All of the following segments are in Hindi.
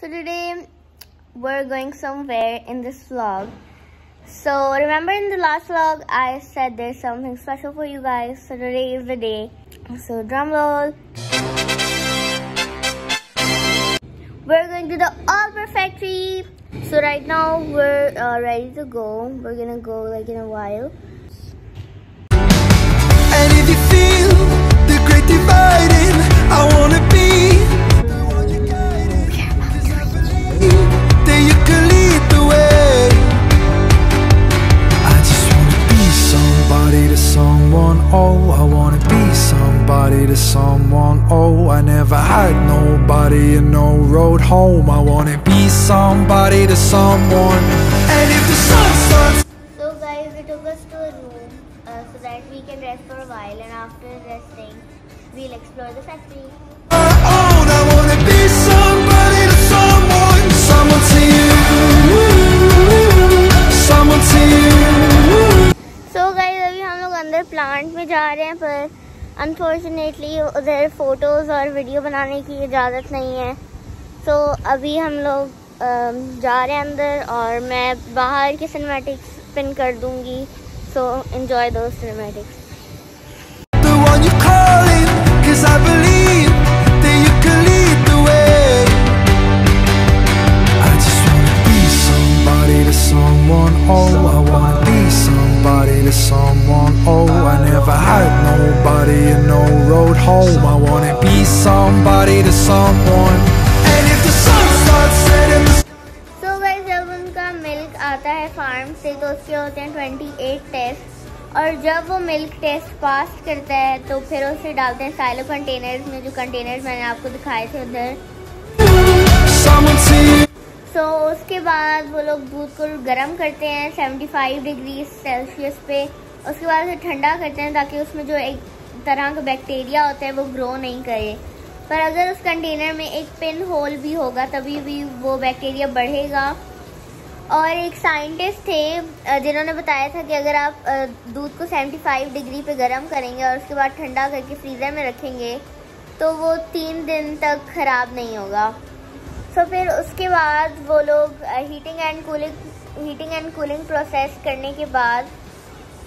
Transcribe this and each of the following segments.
So today we're going somewhere in this vlog. So remember in the last vlog I said there's something special for you guys. So today is the day. So drum roll. We're going to the Allbirds factory. So right now we're uh, ready to go. We're gonna go like in a while. Oh, I never had nobody and no road home. I wanna be somebody to someone. And if the sun starts. So guys, they took us to a room uh, so that we can rest for a while and after resting, we'll explore the factory. Unfortunately उधर फ़ोटोज़ और वीडियो बनाने की इजाज़त नहीं है। तो अभी हम लोग जा रहे हैं अंदर और मैं बाहर के सिनेमैटिक्स पिन कर दूँगी। सो इन्जॉय दो cinematics someone. Oh, I never had nobody and no road home. I wanna be somebody to someone. And if the sun starts setting so guys जब उनका मिल्क आता है फार्म से तो उसके होते हैं 28 टेस्ट और जब वो मिल्क टेस्ट पास करता है तो फिर उसे डालते हैं साइलो कंटेनर्स में जो कंटेनर्स मैंने आपको दिखाए थे उधर. सो उसके बाद वो लोग दूध को गर्म करते हैं 75 डिग्री सेल्सियस पे उसके बाद उसे ठंडा करते हैं ताकि उसमें जो एक तरह का बैक्टीरिया होता है वो ग्रो नहीं करे। पर अगर उस कंटेनर में एक पिन होल भी होगा, तभी भी वो बैक्टीरिया बढ़ेगा। और एक साइंटिस्ट थे जिन्होंने बताया था कि अगर आप दूध को 75 डिग्री पे गर्म करेंगे और उसके बाद ठंडा करके फ्रीज़र में रखेंगे तो वो तीन दिन तक ख़राब नहीं होगा। तो फिर उसके बाद वो लोग heating and cooling heating and cooling process करने के बाद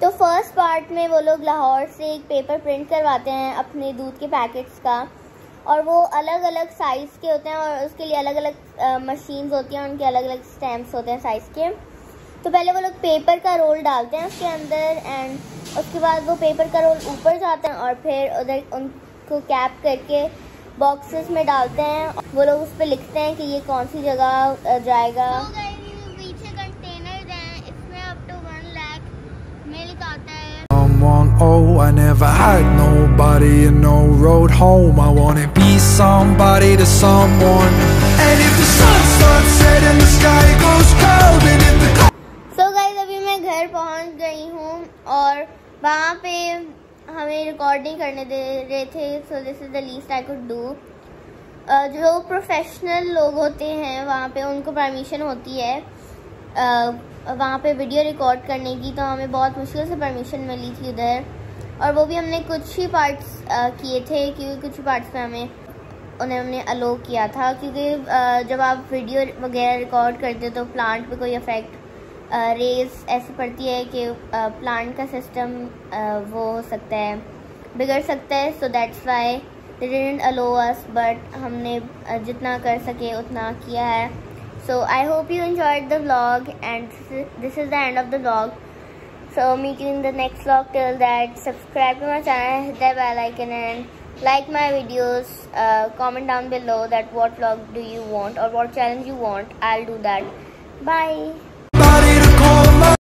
तो फ़र्स्ट पार्ट में वो लोग लाहौर से एक पेपर प्रिंट करवाते हैं अपने दूध के पैकेट्स का। और वो अलग अलग साइज़ के होते हैं और उसके लिए अलग अलग मशीन्स होती हैं उनके अलग अलग स्टैम्प्स होते हैं साइज़ के। तो पहले वो लोग पेपर का रोल डालते हैं उसके अंदर एंड उसके बाद वो पेपर का रोल ऊपर जाता है और फिर उधर उनको कैप करके बॉक्सेस में डालते हैं। वो लोग उस पर लिखते हैं कि ये कौन सी जगह जाएगा पीछे कंटेनर हैं इसमें up to one lakh milk आता है someone. Oh, I never had nobody and no road home. I wanna be somebody to someone. And if the sun starts setting, the sky goes cold, and if the so guys अभी मैं घर पहुँच गई हूँ और वहाँ पे हमें रिकॉर्डिंग करने दे रहे थे so this is the least I could do जो प्रोफेशनल लोग होते हैं वहाँ पे उनको परमिशन होती है अ, वहाँ पे वीडियो रिकॉर्ड करने की तो हमें बहुत मुश्किल से परमिशन मिली थी उधर। और वो भी हमने कुछ ही पार्ट्स किए थे, क्योंकि कुछ पार्ट्स में हमें उन्होंने अलो किया था। क्योंकि जब आप वीडियो वगैरह रिकॉर्ड करते हो तो प्लांट पे कोई इफ़ेक्ट रेज ऐसी पड़ती है कि प्लांट का सिस्टम वो हो सकता है, बिगड़ सकता है। So that's why they didn't allow us but हमने जितना कर सके, उतना किया है। So I hope you enjoyed the vlog and this is, the end of the vlog. So meet you in the next vlog till that. Subscribe to my channel, hit that bell icon and like my videos. Uh, comment down below that what vlog do you want or what challenge you want. I'll do that. Bye.